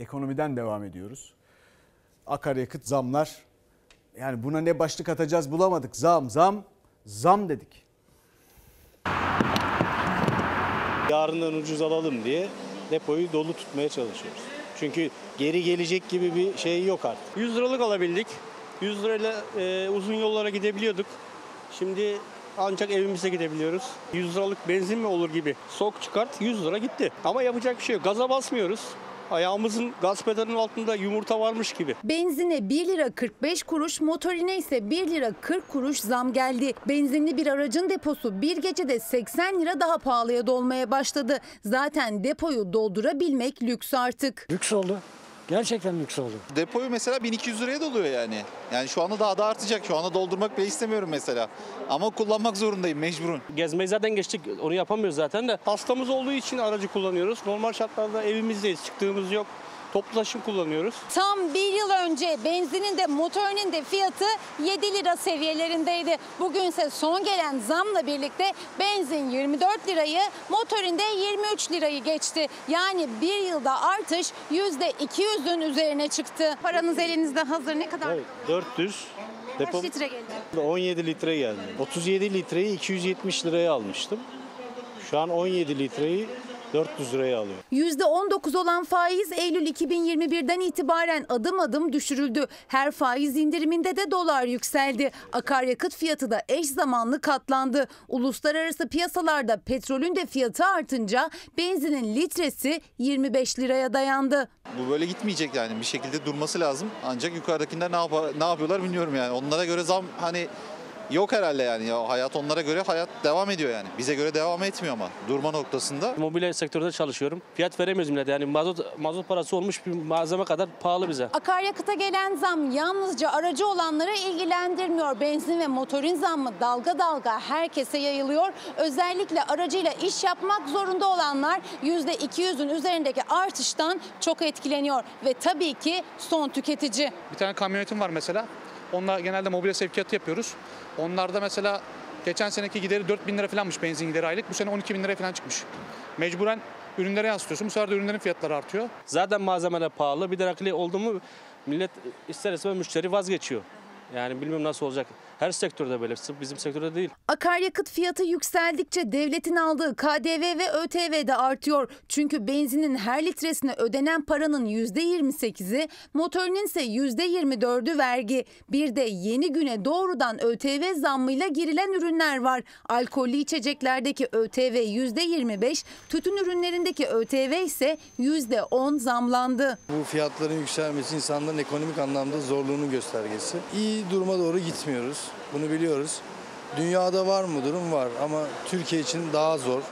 ekonomiden devam ediyoruz. Akaryakıt zamlar. Yani buna ne başlık atacağız bulamadık. Zam zam zam dedik. yarından ucuz alalım diye depoyu dolu tutmaya çalışıyoruz. Çünkü geri gelecek gibi bir şey yok artık. 100 liralık alabildik. 100 lirayla e, uzun yollara gidebiliyorduk. Şimdi ancak evimize gidebiliyoruz. 100 liralık benzin mi olur gibi. Sok çıkart 100 lira gitti. Ama yapacak bir şey yok. Gaza basmıyoruz. Ayağımızın gaz pedalının altında yumurta varmış gibi. Benzine 1 lira 45 kuruş, motorine ise 1 lira 40 kuruş zam geldi. Benzinli bir aracın deposu bir gecede 80 lira daha pahalıya dolmaya başladı. Zaten depoyu doldurabilmek lüks artık. Lüks oldu. Gerçekten lüks oldu. Depoyu mesela 1200 liraya doluyor yani. Yani şu anda daha da artacak. Şu anda doldurmak bile istemiyorum mesela. Ama kullanmak zorundayım mecburun. Gezmeyi zaten geçtik. Onu yapamıyoruz zaten de. Hastamız olduğu için aracı kullanıyoruz. Normal şartlarda evimizdeyiz. Çıktığımız yok. Toplu taşım kullanıyoruz. Tam bir yıl önce benzinin de motorinin de fiyatı 7 lira seviyelerindeydi. Bugünse son gelen zamla birlikte benzin 24 lirayı, motorinde 23 lirayı geçti. Yani bir yılda artış %200'ün üzerine çıktı. Paranız elinizde hazır ne kadar? Evet, 400 Kaç depo litre geldi? 17 litre geldi. 37 litreyi 270 liraya almıştım. Şu an 17 litreyi 400 liraya alıyor. %19 olan faiz Eylül 2021'den itibaren adım adım düşürüldü. Her faiz indiriminde de dolar yükseldi. Akaryakıt fiyatı da eş zamanlı katlandı. Uluslararası piyasalarda petrolün de fiyatı artınca benzinin litresi 25 liraya dayandı. Bu böyle gitmeyecek yani. Bir şekilde durması lazım. Ancak yukarıdakiler ne, yapa- ne yapıyorlar bilmiyorum yani. Onlara göre zam hani yok herhalde yani. Ya hayat onlara göre hayat devam ediyor yani. Bize göre devam etmiyor ama durma noktasında. Mobilya sektöründe çalışıyorum. Fiyat veremiyoruz millete. Yani mazot, mazot parası olmuş bir malzeme kadar pahalı bize. Akaryakıta gelen zam yalnızca aracı olanları ilgilendirmiyor. Benzin ve motorin zammı dalga dalga herkese yayılıyor. Özellikle aracıyla iş yapmak zorunda olanlar %200'ün üzerindeki artıştan çok etkileniyor. Ve tabii ki son tüketici. Bir tane kamyonetim var mesela. Onunla genelde mobilya sevkiyatı yapıyoruz. Onlarda mesela geçen seneki gideri 4 bin lira falanmış benzin gideri aylık. Bu sene 12 bin liraya falan çıkmış. Mecburen ürünlere yansıtıyorsun. Bu sefer de ürünlerin fiyatları artıyor. Zaten malzemeler pahalı. Bir de rakli oldu mu millet ister istemez müşteri vazgeçiyor. Yani bilmiyorum nasıl olacak. Her sektörde böyle. Sırf bizim sektörde değil. Akaryakıt fiyatı yükseldikçe devletin aldığı KDV ve ÖTV de artıyor. Çünkü benzinin her litresine ödenen paranın %28'i, motorinin ise %24'ü vergi. Bir de yeni güne doğrudan ÖTV zammıyla girilen ürünler var. Alkollü içeceklerdeki ÖTV %25, tütün ürünlerindeki ÖTV ise %10 zamlandı. Bu fiyatların yükselmesi insanların ekonomik anlamda zorluğunun göstergesi. Duruma doğru gitmiyoruz. Bunu biliyoruz. Dünyada var mı durum var ama Türkiye için daha zor.